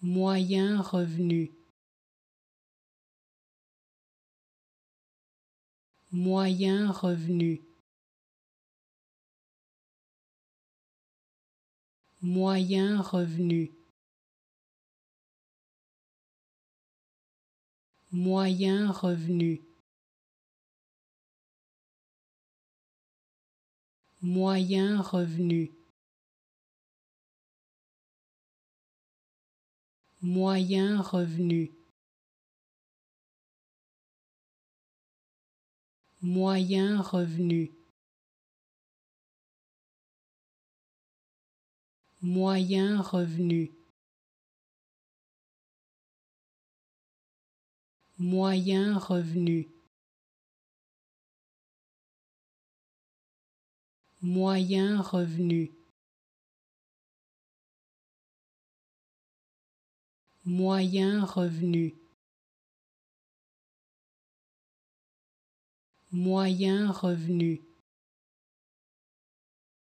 moyen revenu. Moyen revenu. Moyen revenu. Moyen revenu. Moyen revenu moyen revenu. Moyen revenu. Moyen revenu. Moyen revenu. Moyen revenu moyen revenu. Moyen revenu